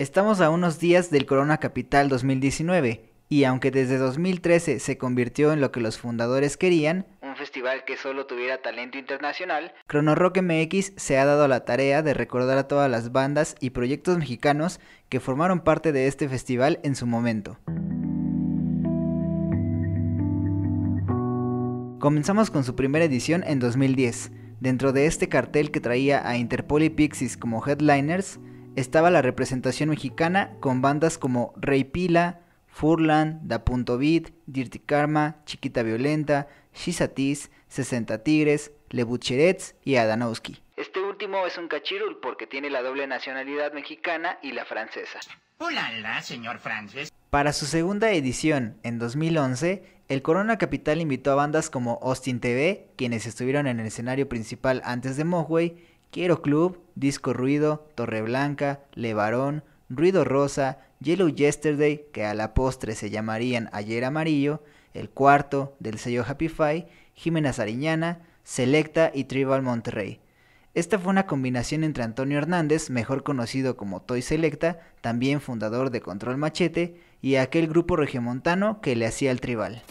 Estamos a unos días del Corona Capital 2019 y aunque desde 2013 se convirtió en lo que los fundadores querían, un festival que solo tuviera talento internacional, Chrono Rock MX se ha dado la tarea de recordar a todas las bandas y proyectos mexicanos que formaron parte de este festival en su momento. Comenzamos con su primera edición en 2010. Dentro de este cartel que traía a Interpol y Pixies como headliners, estaba la representación mexicana con bandas como Rey Pila, Furlan, Da Punto Beat, Dirty Karma, Chiquita Violenta, Shizatis, 60 Tigres, Lebucherets y Adanowski. Este último es un cachirul porque tiene la doble nacionalidad mexicana y la francesa. ¡Hola, señor francés! Para su segunda edición, en 2011, el Corona Capital invitó a bandas como Austin TV, quienes estuvieron en el escenario principal antes de Mogwai, Quiero Club, Disco Ruido, Torre Blanca, Levarón, Ruido Rosa, Yellow Yesterday, que a la postre se llamarían Ayer Amarillo, El Cuarto, del sello Happy Five, Jimena Sariñana, Selecta y Tribal Monterrey. Esta fue una combinación entre Antonio Hernández, mejor conocido como Toy Selecta, también fundador de Control Machete, y aquel grupo regiomontano que le hacía el tribal.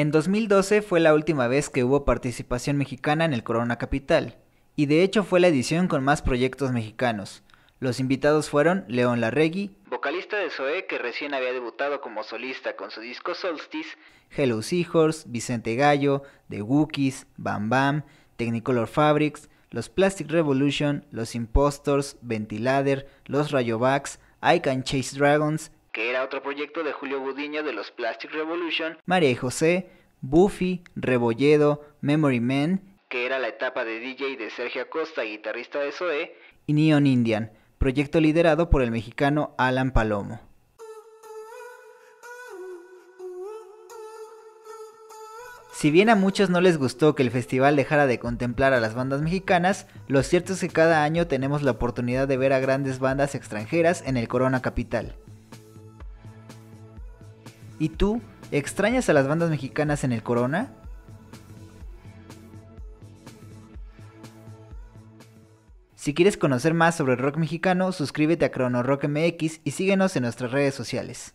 En 2012 fue la última vez que hubo participación mexicana en el Corona Capital, y de hecho fue la edición con más proyectos mexicanos. Los invitados fueron León Larregui, vocalista de Zoé que recién había debutado como solista con su disco Solstice, Hello Seahorse, Vicente Gallo, The Wookiees, Bam Bam, Technicolor Fabrics, los Plastic Revolution, los Impostors, Ventilader, los Rayovacs, I Can Chase Dragons, que era otro proyecto de Julio Budiño de los Plastic Revolution, María y José, Buffy, Rebolledo, Memory Man, que era la etapa de DJ de Sergio Acosta, guitarrista de Zoe, y Neon Indian, proyecto liderado por el mexicano Alan Palomo. Si bien a muchos no les gustó que el festival dejara de contemplar a las bandas mexicanas, lo cierto es que cada año tenemos la oportunidad de ver a grandes bandas extranjeras en el Corona Capital. ¿Y tú, extrañas a las bandas mexicanas en el Corona? Si quieres conocer más sobre el rock mexicano, suscríbete a Crono Rock MX y síguenos en nuestras redes sociales.